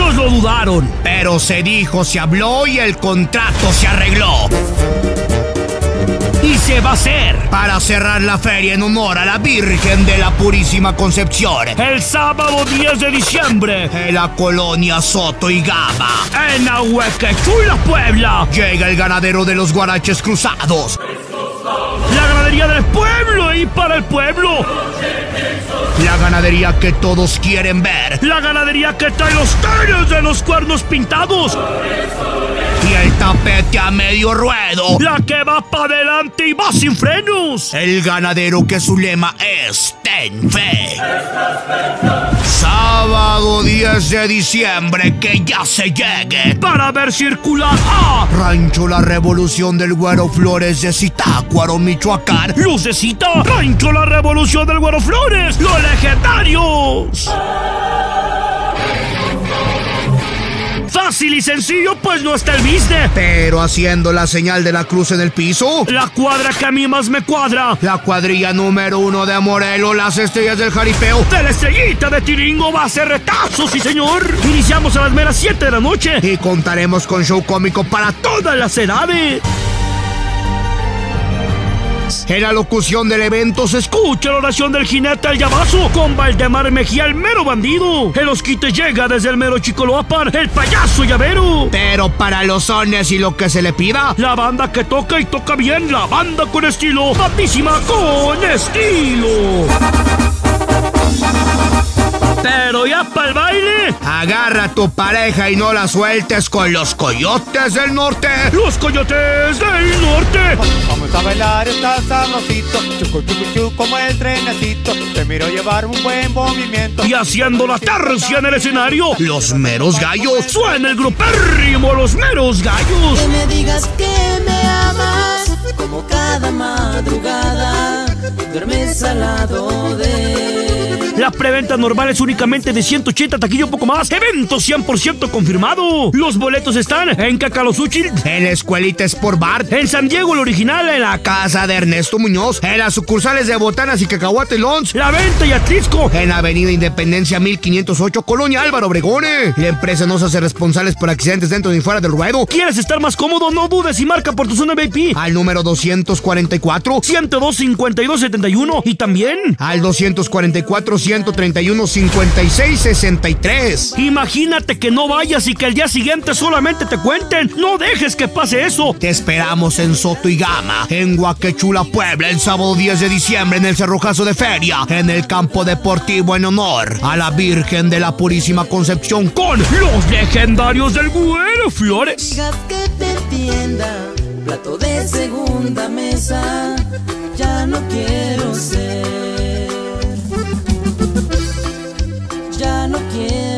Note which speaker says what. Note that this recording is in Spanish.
Speaker 1: Muchos lo dudaron.
Speaker 2: Pero se dijo, se habló y el contrato se arregló.
Speaker 1: Y se va a hacer.
Speaker 2: Para cerrar la feria en honor a la Virgen de la Purísima Concepción.
Speaker 1: El sábado 10 de diciembre.
Speaker 2: En la colonia Soto y Gama.
Speaker 1: En Ahuequechula, Puebla.
Speaker 2: Llega el ganadero de los guaraches cruzados.
Speaker 1: Y para el pueblo.
Speaker 2: La ganadería que todos quieren ver.
Speaker 1: La ganadería que trae los tenis de los cuernos pintados.
Speaker 2: Y el tapete a medio ruedo.
Speaker 1: La que va para adelante y va sin frenos.
Speaker 2: El ganadero que su lema es Ten Fe. Sábado 10 de diciembre que ya se llegue.
Speaker 1: Para ver circular a
Speaker 2: Rancho La Revolución del Güero Flores de Zitácuaro, Michoacán.
Speaker 1: Lucecita, Rancho La Revolución del Güero Flores, los legendarios. Fácil y sencillo, pues no está el business.
Speaker 2: Pero haciendo la señal de la cruz en el piso.
Speaker 1: La cuadra que a mí más me cuadra.
Speaker 2: La cuadrilla número uno de Morelos, las estrellas del jaripeo.
Speaker 1: De la estrellita de Tiringo va a ser retazo, sí señor. Iniciamos a las meras 7 de la noche.
Speaker 2: Y contaremos con show cómico para
Speaker 1: todas las edades.
Speaker 2: En la locución del evento se
Speaker 1: escucha la oración del jinete al llamazo con Valdemar Mejía, el mero bandido. El osquite llega desde el mero Chicoloapan, el payaso llavero.
Speaker 2: Pero para los sones y lo que se le pida,
Speaker 1: la banda que toca y toca bien, la banda con estilo, bandísima con estilo. Ya para el baile.
Speaker 2: Agarra a tu pareja y no la sueltes con los coyotes del norte.
Speaker 1: Los coyotes del norte.
Speaker 3: Vamos a bailar, está sabrosito. Chucu, chucu, chucu, como el trenecito. Te miro llevar un buen movimiento.
Speaker 1: Y haciendo la tercia en el escenario.
Speaker 2: Los meros gallos.
Speaker 1: Suena el grupérrimo, los meros gallos.
Speaker 4: Que me digas que me amas. Como cada madrugada. Duermes al lado de
Speaker 1: la preventa normal es únicamente de 180 taquillo poco más. Evento 100% confirmado. Los boletos están en Cacalosuchil,
Speaker 2: en la Escuelita Sport Bar,
Speaker 1: en San Diego el original, en la
Speaker 2: casa de Ernesto Muñoz, en las sucursales de Botanas y Cacahuate Lons,
Speaker 1: La Venta y Atlisco,
Speaker 2: en Avenida Independencia 1508, Colonia Álvaro Obregone. La empresa no se hace responsable por accidentes dentro y fuera del ruedo.
Speaker 1: ¿Quieres estar más cómodo? No dudes y marca por tu zona VIP
Speaker 2: al número 244
Speaker 1: 102 52 71 y también
Speaker 2: al 244 131 56 63.
Speaker 1: Imagínate que no vayas y que el día siguiente solamente te cuenten. No dejes que pase eso.
Speaker 2: Te esperamos en Soto y Gama, en Guaquechula, Puebla, el sábado 10 de diciembre en el Cerrojazo de Feria, en el campo deportivo en honor a la Virgen de la Purísima Concepción con
Speaker 1: los legendarios del Güero Flores.
Speaker 4: Digas que te entienda, plato de segunda mesa, ya no quiero ser. again.